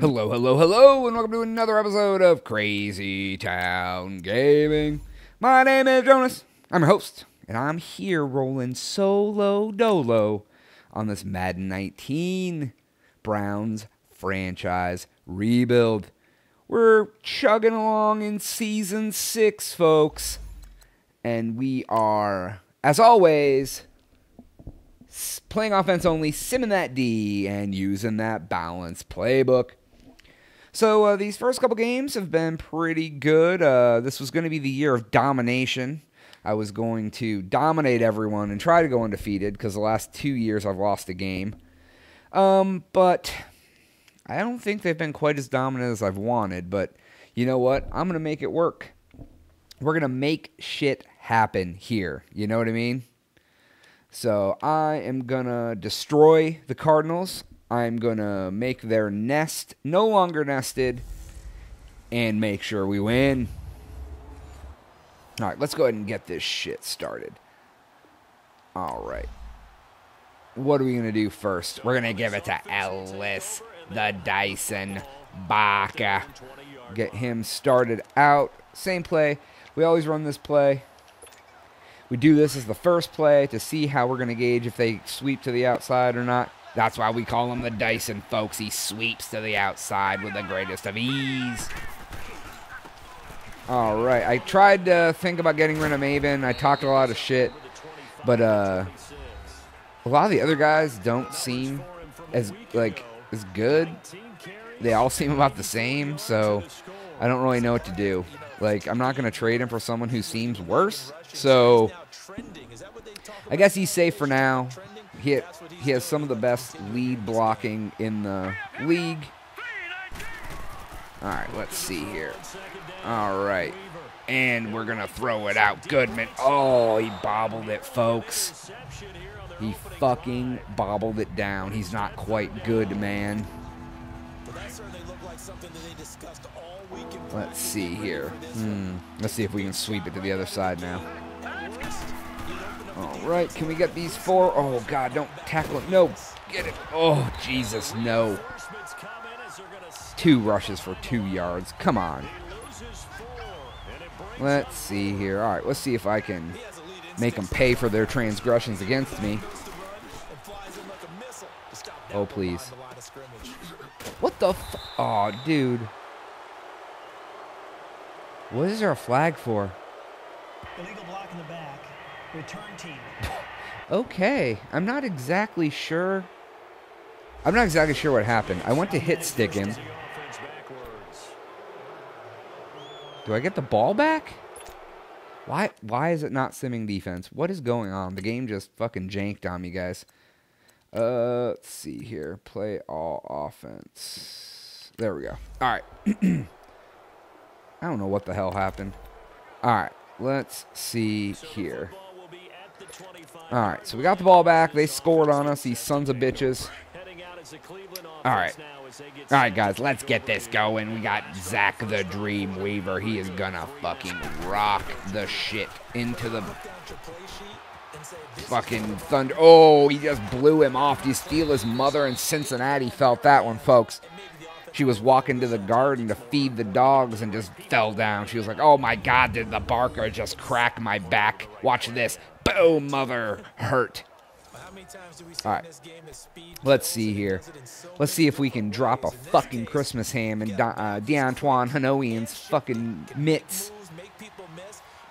Hello, hello, hello, and welcome to another episode of Crazy Town Gaming. My name is Jonaas. I'm your host, and I'm here rolling solo dolo on this Madden 19 Browns franchise rebuild. We're chugging along in season six, folks, and we are, as always, playing offense only, simming that D, and using that balance playbook. So uh, these first couple games have been pretty good. Uh, this was going to be the year of domination. I was going to dominate everyone and try to go undefeated because the last two years I've lost a game. Um, but I don't think they've been quite as dominant as I've wanted. But you know what? I'm going to make it work. We're going to make shit happen here. You know what I mean? So I am going to destroy the Cardinals. I'm going to make their nest no longer nested and make sure we win. All right, let's go ahead and get this shit started. All right. What are we going to do first? We're going to give it to Ellis, the Dyson Barker. Get him started out. Same play. We always run this play. We do this as the first play to see how we're going to gauge if they sweep to the outside or not. That's why we call him the Dyson, folks. He sweeps to the outside with the greatest of ease. All right. I tried to think about getting rid of Maven. I talked a lot of shit. But uh, a lot of the other guys don't seem as, like, as good. They all seem about the same, so I don't really know what to do. Like, I'm not going to trade him for someone who seems worse. So I guess he's safe for now. He, he has some of the best lead blocking in the league. All right, let's see here. All right. And we're going to throw it out. Goodman. Oh, he bobbled it, folks. He fucking bobbled it down. He's not quite good, man. Let's see here. Hmm. Let's see if we can sweep it to the other side now. Right, can we get these four? Oh, God, don't tackle him. No, get it. Oh, Jesus, no. Two rushes for two yards. Come on. Let's see here. All right, let's see if I can make them pay for their transgressions against me. Oh, please. What the f- Oh, dude. What is there a flag for? Illegal block in the back. Return team. Okay, I'm not exactly sure. I'm not exactly sure what happened. I went to hit stick him. Do I get the ball back? Why why is it not simming defense? What is going on? The game just fucking janked on me, guys. Uh, let's see here. Play all offense. There we go. All right. I don't know what the hell happened. All right, let's see here. All right, so we got the ball back. They scored on us, these sons of bitches. All right. All right, guys, let's get this going. We got Zach the Dream Weaver. He is gonna fucking rock the shit into the fucking thunder. Oh, he just blew him off. Do you feel his mother in Cincinnati felt that one, folks? She was walking to the garden to feed the dogs and just fell down. She was like, "Oh my God, did the barker just crack my back? Watch this! Boom, mother, hurt." All right, let's see here. Let's see if we can drop a fucking Christmas ham in uh, DeAntoine Hanoian's fucking mitts.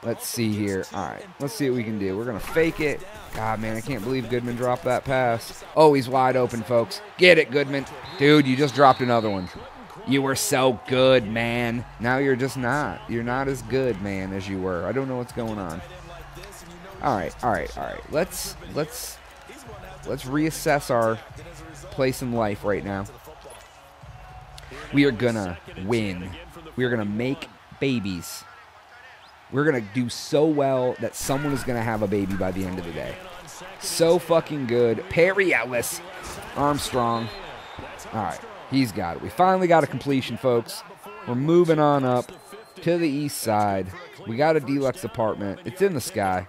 Let's see here. All right, let's see what we can do. We're gonna fake it. God, man, I can't believe Goodman dropped that pass. Oh, he's wide open, folks. Get it, Goodman. Dude, you just dropped another one. You were so good, man. Now you're just not. You're not as good, man, as you were. I don't know what's going on. All right, all right, all right. Let's let's let's reassess our place in life right now. We are gonna win. We are gonna make babies. We're gonna do so well that someone is gonna have a baby by the end of the day. So fucking good. Perry Ellis, Armstrong. All right, he's got it. We finally got a completion, folks. We're moving on up to the east side. We got a deluxe apartment. It's in the sky.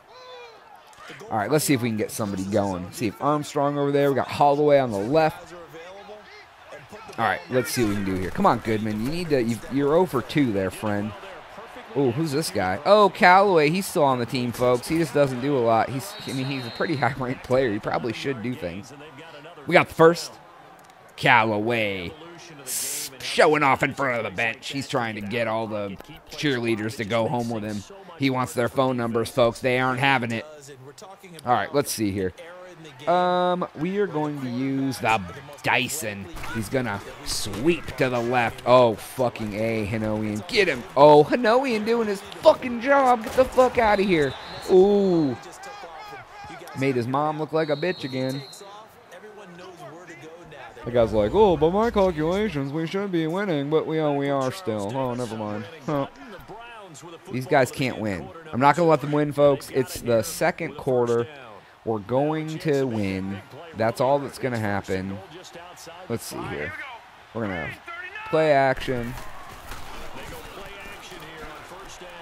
All right, let's see if we can get somebody going. See if Armstrong over there. We got Holloway on the left. All right, let's see what we can do here. Come on, Goodman. You need to. you you're oh over two there, friend. Oh, who's this guy? Oh, Callaway. He's still on the team, folks. He just doesn't do a lot. He's. I mean, he's a pretty high-ranked player. He probably should do things. We got the first. Callaway showing off in front of the bench. He's trying to get all the cheerleaders to go home with him. He wants their phone numbers, folks. They aren't having it. All right, let's see here. Um, we are going to use the Dyson. He's gonna sweep to the left. Oh, fucking A, Hanoian. Get him. Oh, Hanoian doing his fucking job. Get the fuck out of here. Ooh. Made his mom look like a bitch again. The guy's like, oh, but my calculations, we should be winning, but we, oh, we are still. Oh, never mind. Huh. These guys can't win. I'm not going to let them win, folks. It's the second quarter. We're going to win. That's all that's going to happen. Let's see here. We're going to play action.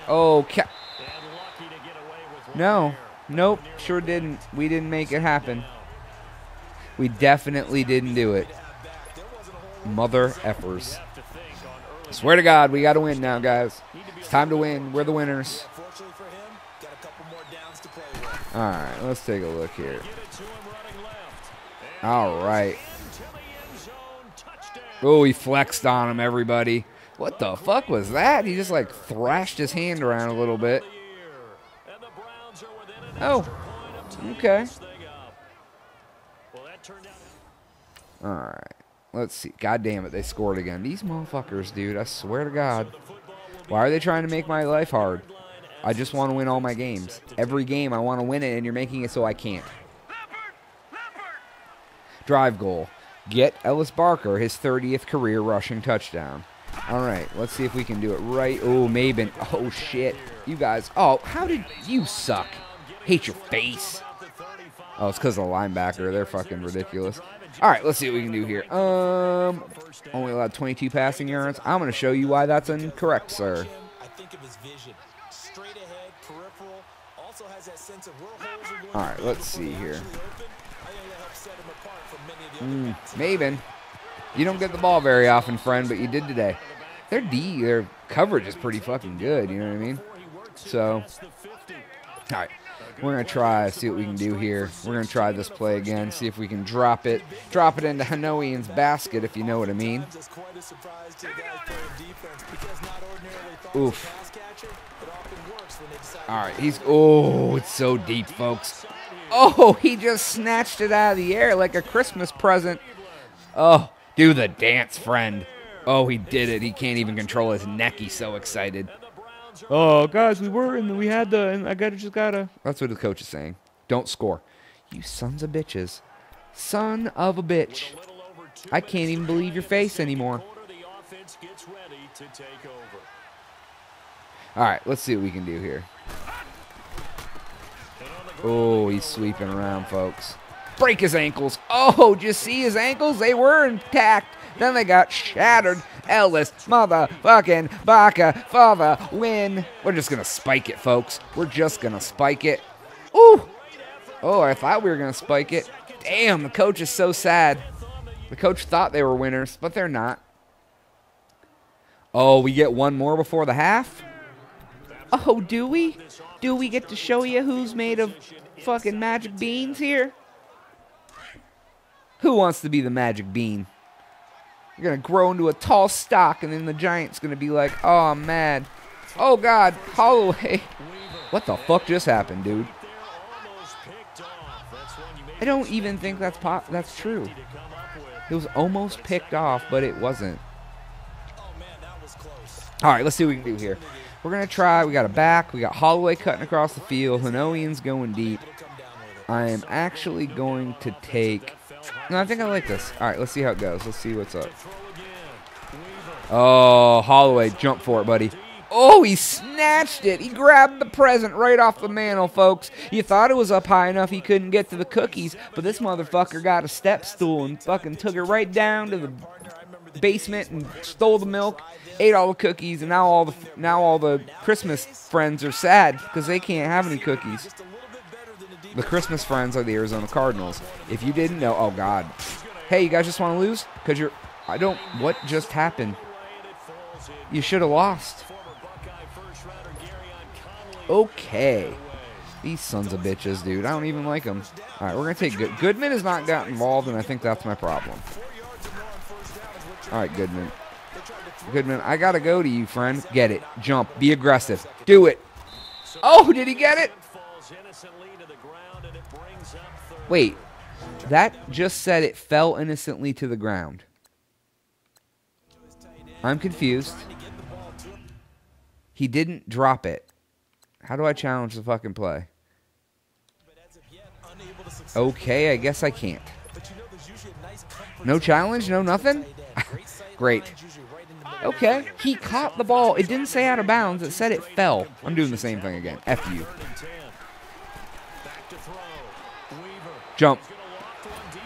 Oh, ca- no. Nope, sure didn't. We didn't make it happen. We definitely didn't do it. Mother effers. Swear to God, we got to win now, guys. Time to win. We're the winners. All right, let's take a look here. All right. Oh, he flexed on him, everybody. What the fuck was that? He just like thrashed his hand around a little bit. Oh, okay. All right. Let's see. God damn it, they scored again. These motherfuckers, dude. I swear to God. Why are they trying to make my life hard? I just want to win all my games. Every game, I want to win it, and you're making it so I can't. Drive goal. Get Ellis Barker his 30th career rushing touchdown. All right, let's see if we can do it right. Oh, Maben. Oh, shit. You guys. Oh, how did you suck? Hate your face. Oh, it's because of the linebacker. They're fucking ridiculous. All right, let's see what we can do here. Um, only allowed 22 passing yards. I'm going to show you why that's incorrect, sir. All right, let's see here. Mm, Maven, you don't get the ball very often, friend, but you did today. Their D, their coverage is pretty fucking good. You know what I mean? So, all right. We're going to try, see what we can do here. We're going to try this play again, see if we can drop it. Drop it into Hanoian's basket, if you know what I mean. Oof. All right, he's, oh, it's so deep, folks. Oh, he just snatched it out of the air like a Christmas present. Oh, do the dance, friend. Oh, he did it. He can't even control his neck. He's so excited. Oh, guys, we were and we had the and I gotta just gotta. That's what the coach is saying. Don't score. You sons of bitches. Son of a bitch. I can't even believe your face anymore. All right, let's see what we can do here. Oh, he's sweeping around, folks. Break his ankles. Oh, just see his ankles? They were intact. Then they got shattered. Ellis, motherfucking Barker, father, win. We're just going to spike it, folks. We're just going to spike it. Ooh. Oh, I thought we were going to spike it. Damn, the coach is so sad. The coach thought they were winners, but they're not. Oh, we get one more before the half? Oh, do we? Do we get to show you who's made of fucking magic beans here? Who wants to be the magic bean? You're going to grow into a tall stock, and then the giant's going to be like, oh, mad. Oh, God, Holloway. What the fuck just happened, dude? I don't even think that's pop that's true. It was almost picked off, but it wasn't. All right, let's see what we can do here. We're going to try. We got a back. We got Holloway cutting across the field. Hanoian's going deep. I am actually going to take... No, I think I like this. All right, let's see how it goes. Let's see what's up. Oh, Holloway, jump for it, buddy. Oh, he snatched it. He grabbed the present right off the mantle, folks. You thought it was up high enough he couldn't get to the cookies, but this motherfucker got a step stool and fucking took it right down to the basement and stole the milk, ate all the cookies, and now all the now all the Christmas friends are sad because they can't have any cookies. The Christmas friends are the Arizona Cardinals. If you didn't know, oh god. Hey, you guys just want to lose? Cause you're I don't. What just happened? You should have lost. Okay. These sons of bitches, dude. I don't even like them. All right, we're going to take Good. Goodman has not got involved, and I think that's my problem. All right, Goodman. Goodman, I got to go to you, friend. Get it. Jump. Be aggressive. Do it. Oh, did he get it? Wait. That just said it fell innocently to the ground. I'm confused. He didn't drop it. How do I challenge the fucking play? Okay, I guess I can't. No challenge? No nothing? Great. Okay, he caught the ball. It didn't say out of bounds. It said it fell. I'm doing the same thing again. F you. Jump.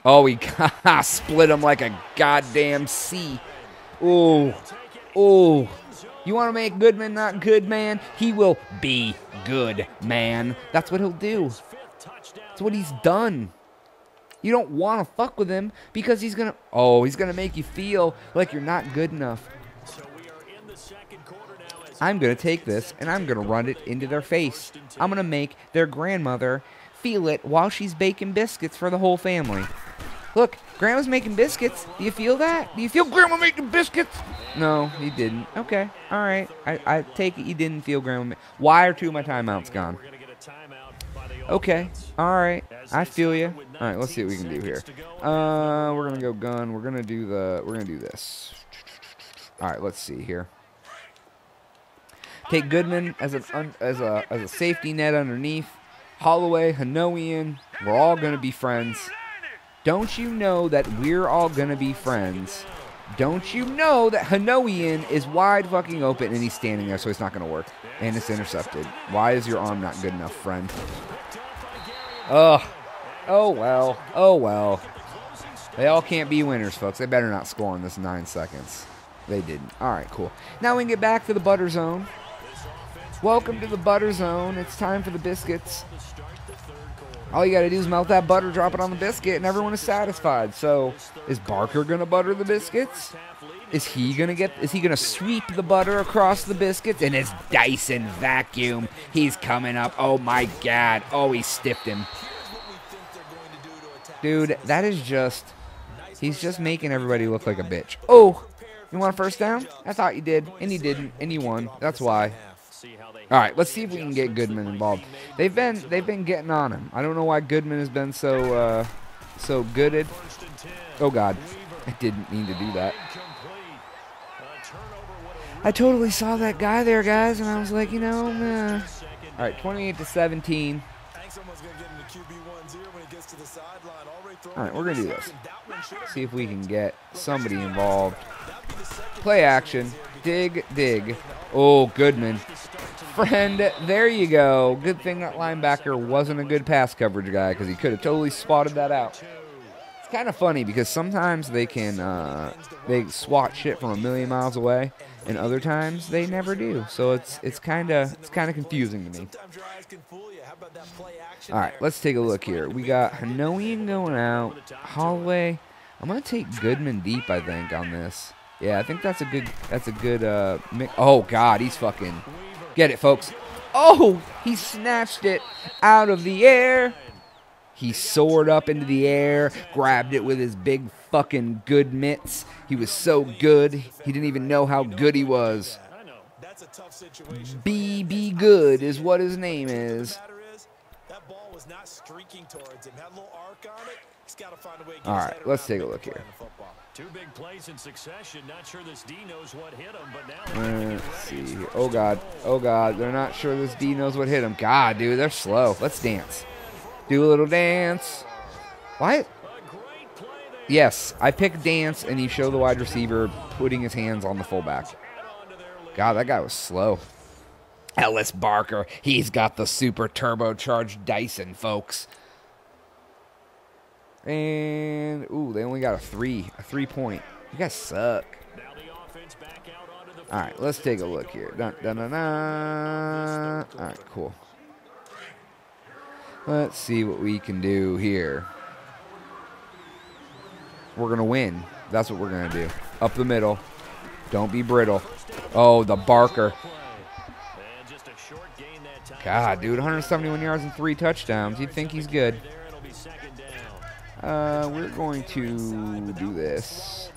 Oh, he split him like a goddamn C. Ooh. Ooh. You want to make Goodman not good, man? He will be good, man. That's what he'll do. That's what he's done. You don't want to fuck with him because he's going to... Oh, he's going to make you feel like you're not good enough. I'm going to take this and I'm going to run it into their face. I'm going to make their grandmother feel it while she's baking biscuits for the whole family. Look, Grandma's making biscuits. Do you feel that? Do you feel Grandma making biscuits? No, he didn't. Okay, all right. I, I take it you didn't feel Grandma. Why are two of my timeouts gone? Okay, all right. I feel you. All right, let's see what we can do here. Uh, we're gonna go gun. We're gonna do the. We're gonna do this. All right, let's see here. Take Goodman as an as a as a safety net underneath. Holloway, Hanoian, we're all gonna be friends. Don't you know that we're all gonna be friends? Don't you know that Hanoian is wide fucking open and he's standing there, so it's not gonna work. And it's intercepted. Why is your arm not good enough, friend? Ugh. Oh well. Oh well. They all can't be winners, folks. They better not score in this nine seconds. They didn't. All right, cool. Now we can get back to the butter zone. Welcome to the butter zone. It's time for the biscuits. All you got to do is melt that butter, drop it on the biscuit, and everyone is satisfied. So, is Barker going to butter the biscuits? Is he going to get is he to sweep the butter across the biscuits in his Dyson vacuum? He's coming up. Oh my god. Oh, he stiffed him. Dude, that is just he's just making everybody look like a bitch. Oh, you want a first down? I thought you did, and you didn't, and you won. That's why. All right, let's see if we can get Goodman involved. They've been they've been getting on him. I don't know why Goodman has been so uh, so gooded. Oh God, I didn't mean to do that. I totally saw that guy there, guys, and I was like, you know, uh, all right, 28 to 17. All right, we're gonna do this. See if we can get somebody involved. Play action. Dig, dig. Oh, Goodman. Friend, there you go. Good thing that linebacker wasn't a good pass coverage guy because he could have totally spotted that out. It's kind of funny because sometimes they can uh, they swat shit from a million miles away, and other times they never do. So it's it's kind of it's kind of confusing to me. All right, let's take a look here. We got Hanoian going out. Holloway. I'm gonna take Goodman deep. I think on this. Yeah, I think that's a good. That's a good. Uh, mix. Oh God, he's fucking. Get it, folks. Oh, he snatched it out of the air. He soared up into the air, grabbed it with his big fucking good mitts. He was so good, he didn't even know how good he was. B B Good is what his name is. All right, let's take a look here. Two big plays in succession. Not sure this D knows what hit him, but now. Let's see. Oh God. Oh God. They're not sure this D knows what hit him. God, dude, they're slow. Let's dance. Do a little dance. Why? Yes, I pick dance, and you show the wide receiver putting his hands on the fullback. God, that guy was slow. Ellis Barker, he's got the super turbocharged Dyson, folks. And ooh, they only got a three, a three point. You guys suck. All right, let's take a look here. Dun, dun, dun, dun. All right, cool. Let's see what we can do here. We're gonna win. That's what we're gonna do. Up the middle. Don't be brittle. Oh, the Barker. God, dude, 171 yards and three touchdowns. You'd think he's good. Uh, we're going to do this.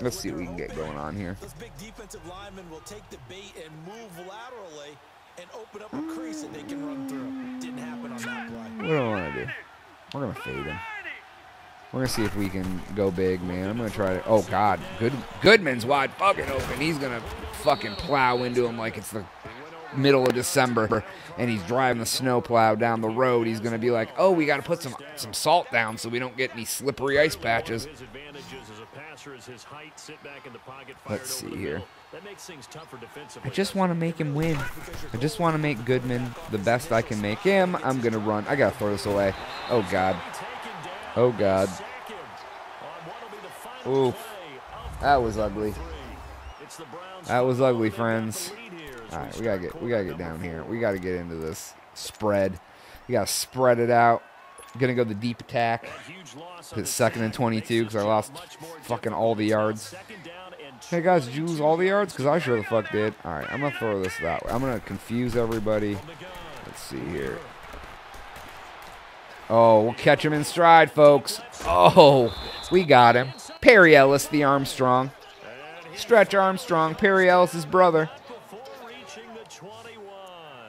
Let's see what we can get going on here. This big defensive lineman will take the bait and move laterally and open up a crease that they can run through. Didn't happen on that play. What do I want to do? We're gonna fade him. We're gonna see if we can go big, man. I'm gonna try to. Oh God, Good Goodman's wide fucking open. He's gonna fucking plow into him like it's the middle of December, and he's driving the snow plow down the road. He's gonna be like, "Oh, we got to put some some salt down so we don't get any slippery ice patches." His advantages as a passer is his height, sit back in the pocket, Let's see here. middle. That makes things tougher defensively. I just want to make him win. I just want to make Goodman the best I can make him. I'm gonna run. I gotta throw this away. Oh God. Oh God. Oof. That was ugly. That was ugly, friends. All right, we gotta get we gotta get down here. We gotta get into this spread. We gotta spread it out. Gonna go the deep attack. It's second and 22 because I lost fucking all the yards. Hey guys, did you lose all the yards? Because I sure the fuck did. All right, I'm gonna throw this that way. I'm gonna confuse everybody. Let's see here. Oh, we'll catch him in stride, folks. Oh, we got him. Perry Ellis, the Armstrong. Stretch Armstrong, Perry Ellis's brother.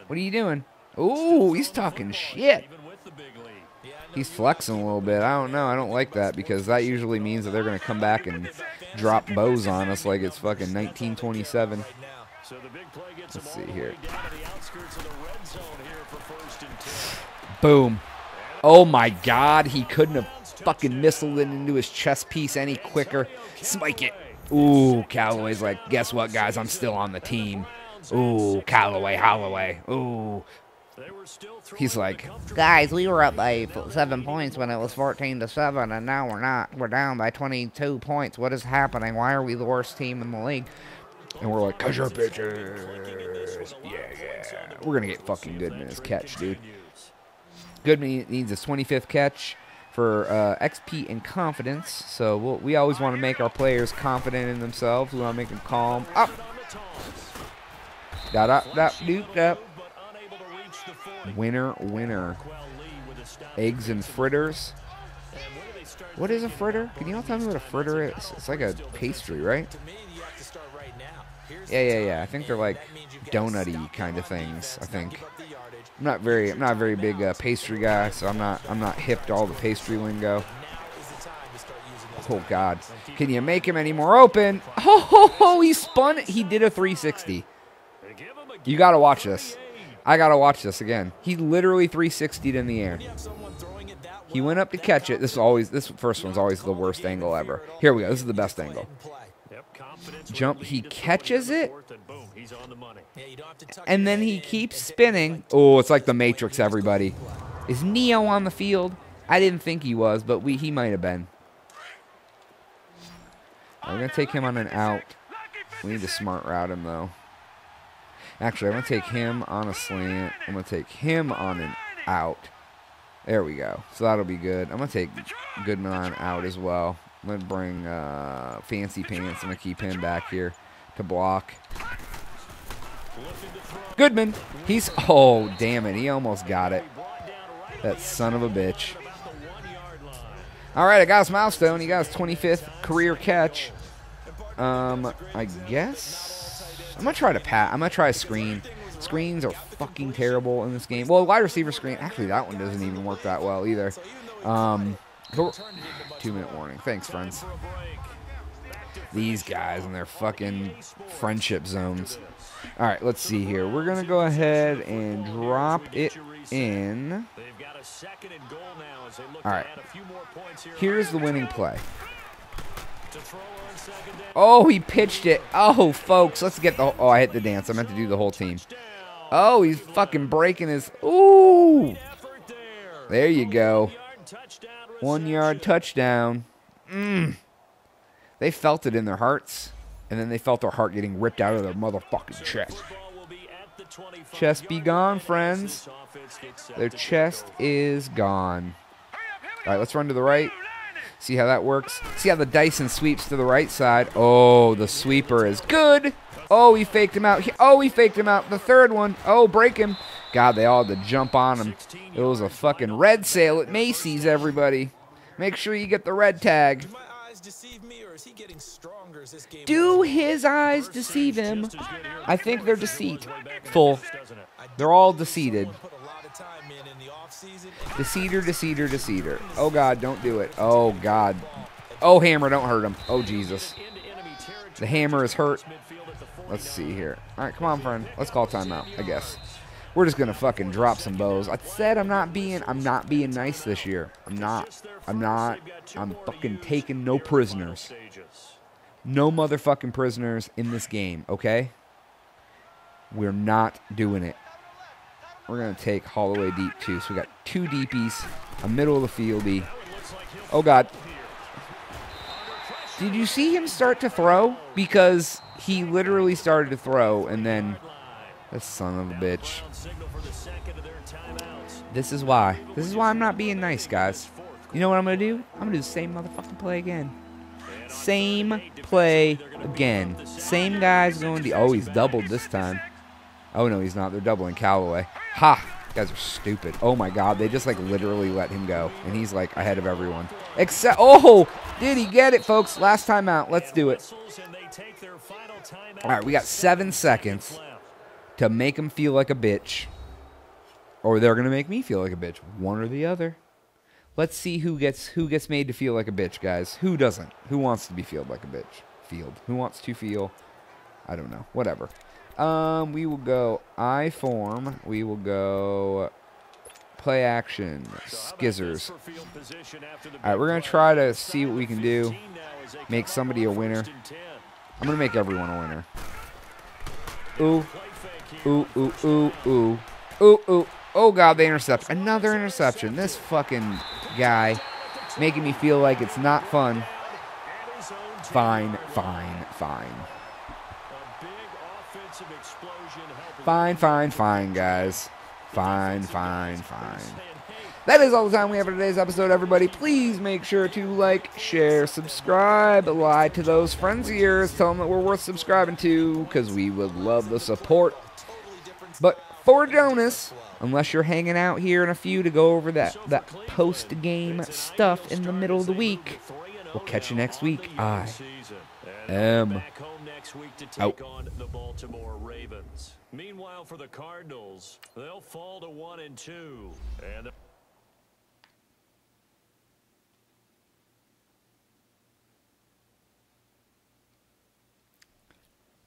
What are you doing? Ooh, he's talking shit. He's flexing a little bit. I don't know. I don't like that because that usually means that they're going to come back and drop bows on us like it's fucking 1927. Let's see here. Boom. Oh my god, he couldn't have fucking missiled it into his chest piece any quicker. Spike it. Ooh, Callaway's like, guess what, guys? I'm still on the team. Ooh, Callaway, Holloway. Ooh. He's like, Guys, we were up by seven points when it was 14 to 7, and now we're not. We're down by 22 points. What is happening? Why are we the worst team in the league? and we're like, cause you're bitches. Yeah, yeah. We're gonna get fucking Goodman his catch, dude. Goodman needs his 25th catch for uh, XP and confidence. So we'll, we always want to make our players confident in themselves. We want to make them calm. Up. Da da da doop da. Winner, winner. Eggs and fritters. What is a fritter? Can you all tell me what a fritter is? It's like a pastry, right? Yeah, yeah, yeah. I think they're like donutty kind of things. I think. I'm not very, I'm not a very big uh, pastry guy, so I'm not, I'm not hip to all the pastry lingo. Oh God, can you make him any more open? Oh, ho, ho, he spun. He did a 360. You gotta watch this. I gotta watch this again. He literally 360'd in the air. He went up to catch it. This is always, this first one's always the worst angle ever. Here we go. This is the best angle. Jump. He catches it, to and then he keeps spinning. Oh, it's like the Matrix, everybody. Is Neo on the field? I didn't think he was, but we he might have been. I'm gonna take him on an out. We need to smart route him though. Actually, I'm gonna take him on a slant. I'm gonna take him on an out. There we go. So that'll be good. I'm gonna take Goodman out as well. I'm gonna bring uh, Fancy Pants. I'm gonna keep him back here to block. Goodman. He's oh damn it. He almost got it. That son of a bitch. All right, I got his milestone. He got his 25th career catch. Um, I guess I'm gonna try to pat. I'm gonna try a screen. Screens are fucking terrible in this game. Well, wide receiver screen. Actually, that one doesn't even work that well either. Um, two minute warning. Thanks, friends. These guys and their fucking friendship zones. All right, let's see here. We're gonna go ahead and drop it in. All right. Here's the winning play. Oh, he pitched it. Oh, folks, let's get the. Oh, I hit the dance. I meant to do the whole team. Oh, he's fucking breaking his. Ooh. There you go. One yard touchdown. Mm. They felt it in their hearts, and then they felt their heart getting ripped out of their motherfucking chest. Chest be gone, friends. Their chest is gone. All right, let's run to the right. See how that works? See how the Dyson sweeps to the right side? Oh, the sweeper is good. Oh, he faked him out. He, oh, he faked him out. The third one. Oh, break him. God, they all had to jump on him. It was a fucking red sale at Macy's, everybody. Make sure you get the red tag. Do my eyes deceive me, or is he getting stronger as this game goes on? his eyes deceive him? I think they're deceitful. They're all deceived. someone put a lot of time Deceiver, deceiver, deceiver. Oh, God, don't do it. Oh, God. Oh, hammer, don't hurt him. Oh, Jesus. The hammer is hurt. Let's see here. All right, come on, friend. Let's call timeout, I guess. We're just gonna fucking drop some bows. I said I'm not being I'm not being nice this year. I'm not. I'm not. I'm fucking taking no prisoners. No motherfucking prisoners in this game, okay? We're not doing it. We're gonna take Holloway deep too. So we got two deepies, a middle of the fieldy. Oh god. Did you see him start to throw? Because he literally started to throw and then that son of a bitch. This is why. This is why I'm not being nice, guys. You know what I'm gonna do? I'm gonna do the same motherfucking play again. Same play again. Same guy's going to. Oh, he's doubled this time. Oh no, he's not. They're doubling Callaway. Ha! Guys are stupid. Oh my god, they just like literally let him go, and he's like ahead of everyone. Except, oh, did he get it, folks? Last time out. Let's do it. All right, we got seven seconds to make him feel like a bitch, or they're gonna make me feel like a bitch. One or the other. Let's see who gets who gets made to feel like a bitch, guys. Who doesn't? Who wants to be feel like a bitch? Field. Who wants to feel? I don't know. Whatever. Um, we will go I form. We will go play action. Skizzers. All right, we're gonna try to see what we can do. Make somebody a winner. I'm gonna make everyone a winner. Ooh, ooh, ooh, ooh, ooh, ooh, ooh. Oh god, they intercept. Another interception. This fucking guy making me feel like it's not fun. Fine, fine, fine. Fine, fine, fine, guys. Fine, fine, fine. That is all the time we have for today's episode, everybody. Please make sure to like, share, subscribe, lie to those friends of yours. Tell them that we're worth subscribing to because we would love the support. But for Jonaas, unless you're hanging out here in a few to go over that, that post game stuff in the middle of the week, we'll catch you next week. I am back home next week to take out. Meanwhile, for the Cardinals, they'll fall to one and two. And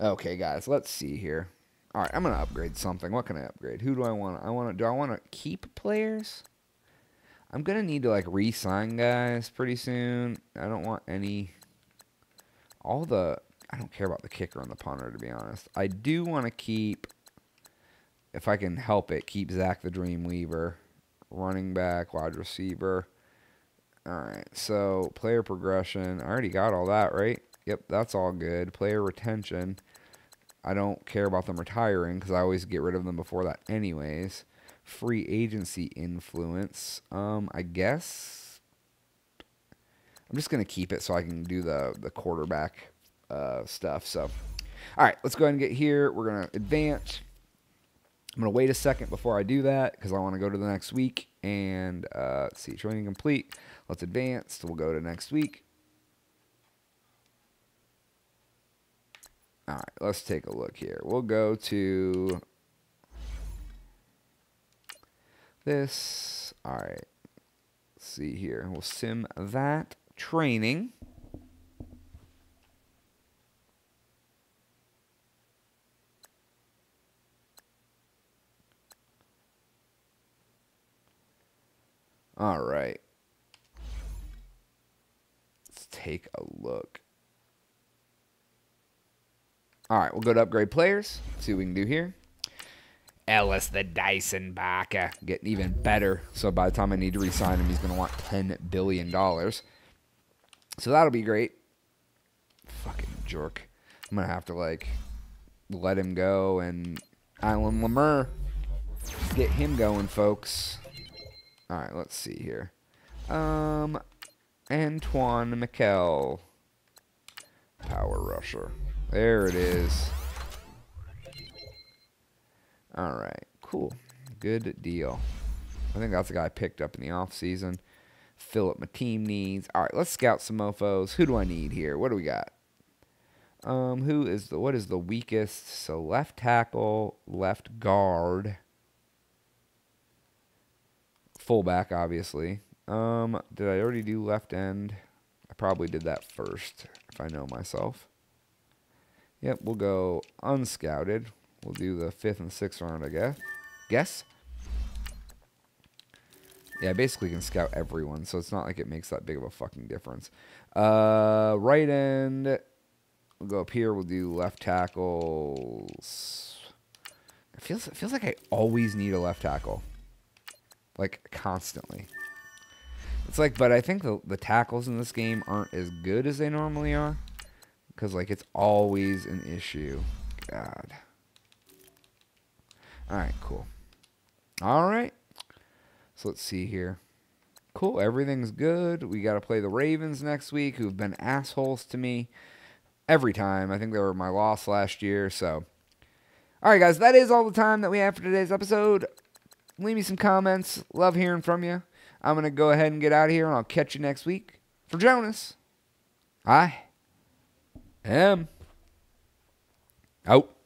Okay, guys, let's see here. All right, I'm gonna upgrade something. What can I upgrade? Who do I want? I want to. Do I want to keep players? I'm gonna need to like re-sign guys pretty soon. I don't want any. All the. I don't care about the kicker and the punter to be honest. I do want to keep. If I can help it, keep Zach the Dream Weaver, running back, wide receiver. All right, so player progression. I already got all that, right? Yep, that's all good. Player retention. I don't care about them retiring because I always get rid of them before that, anyways. Free agency influence. Um, I guess I'm just gonna keep it so I can do the the quarterback uh, stuff. So, all right, let's go ahead and get here. We're gonna advance. I'm gonna wait a second before I do that because I want to go to the next week and uh, see training complete. Let's advance. We'll go to next week. All right, let's take a look here. We'll go to this. All right, let's see here. We'll sim that training. All right. Let's take a look. All right, we'll go to upgrade players. See what we can do here. Ellis the Dyson Barker getting even better. So by the time I need to re-sign him, he's going to want ten billion dollars. So that'll be great. Fucking jerk. I'm gonna have to like let him go and Island Lemur get him going, folks. All right, let's see here. Um, Antoine Mikel. Power rusher. There it is. All right, cool. Good deal. I think that's the guy I picked up in the off season. Fill up my team needs. All right, let's scout some mofos. Who do I need here? What do we got? Um, who is the what is the weakest? So left tackle, left guard, fullback, obviously. Um, did I already do left end? I probably did that first, if I know myself. Yep, we'll go unscouted. We'll do the fifth and sixth round, I guess. Guess. Yeah, I basically can scout everyone, so it's not like it makes that big of a fucking difference. Uh, right end. We'll go up here. We'll do left tackles. It feels it feels like I always need a left tackle, like constantly. It's like, but I think the the tackles in this game aren't as good as they normally are, because like it's always an issue. God. All right, cool. All right. So let's see here. Cool, everything's good. We got to play the Ravens next week, who've been assholes to me every time. I think they were my loss last year. So, all right, guys, that is all the time that we have for today's episode. Leave me some comments. Love hearing from you. I'm going to go ahead and get out of here, and I'll catch you next week. For Jonaas, I am out.